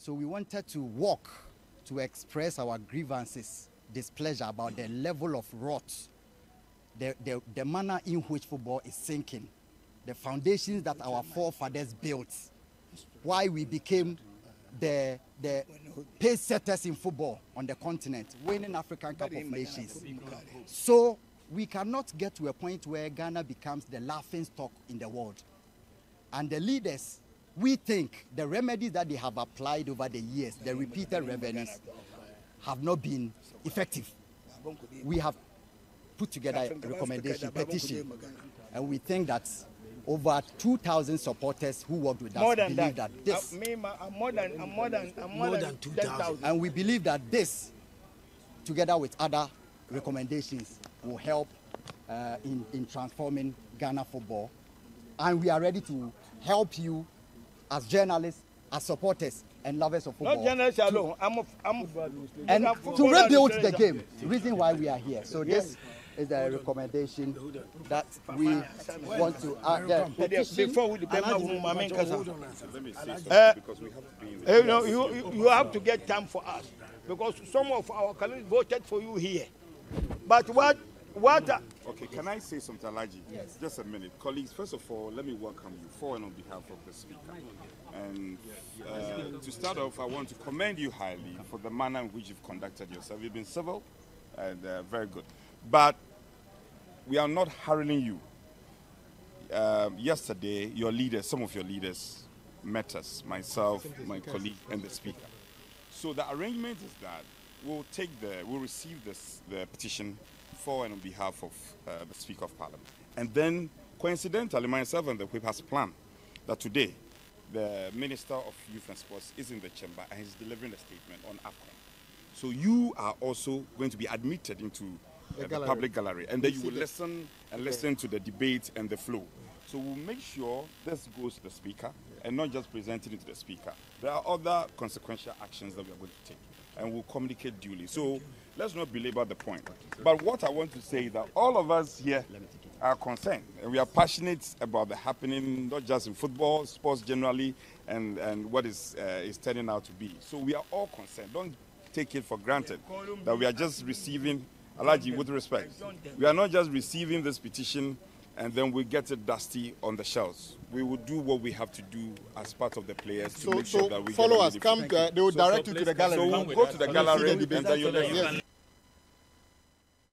So we wanted to walk to express our grievances, displeasure about the level of rot, the, the, the manner in which football is sinking, the foundations that our forefathers built, why we became the, the pace setters in football on the continent, winning African Cup of Nations. So we cannot get to a point where Ghana becomes the laughing stock in the world. And the leaders, we think the remedies that they have applied over the years, the repeated revenues, have not been effective. We have put together a recommendation petition, and we think that over 2,000 supporters who worked with us More than believe that. that, this, Uh, me, I'm more than, I'm more than, I'm more, More than, than 10,000. and we believe that this, together with other recommendations, will help uh, in, in transforming Ghana football. And we are ready to help you as journalists, as supporters, and lovers of football. Not journalists alone. I'm, a, I'm and to rebuild the game. Reason why we are here. So this is the recommendation that we want to uh, the petition. Before we depend on Mama Nkasa. Hold on, sir. Let me say something Uh, because we have to be in the You know, you, you- you have to get time for us because some of our colleagues voted for you here. But what, what, uh, Okay, can I say something, Alhaji? Yes. Just a minute. Colleagues, first of all, let me welcome you for and on behalf of the Speaker. And uh, to start off, I want to commend you highly for the manner in which you've conducted yourself. You've been civil and uh, very good. But we are not hurrying you. Um, yesterday, your leaders, some of your leaders, met us, myself, my colleague, and the Speaker. So the arrangement is that we'll take the, we'll receive this, the petition for and on behalf of uh, the Speaker of Parliament. And then, coincidentally, myself and the whip has planned that today the Minister of Youth and Sports is in the chamber and he's delivering a statement on AFCON. So you are also going to be admitted into uh, the, public gallery, and then you will listen and listen to the debate and the flow. So we'll make sure this goes to the speaker and not just presenting it to the speaker. There are other consequential actions that we are going to take, and we'll communicate duly. So let's not belabor the point. But what I want to say is that all of us here are concerned, and we are passionate about the happening, not just in football, sports generally, and, and what is, uh, is turning out to be. So we are all concerned. Don't take it for granted that we are just receiving, Alhaji, with respect, we are not just receiving this petition and then we get it dusty on the shelves. We will do what we have to do as part of the players to So, make sure so that we follow us. Come, uh, they will direct you to the gallery. So we'll go to the gallery and then you let Yes.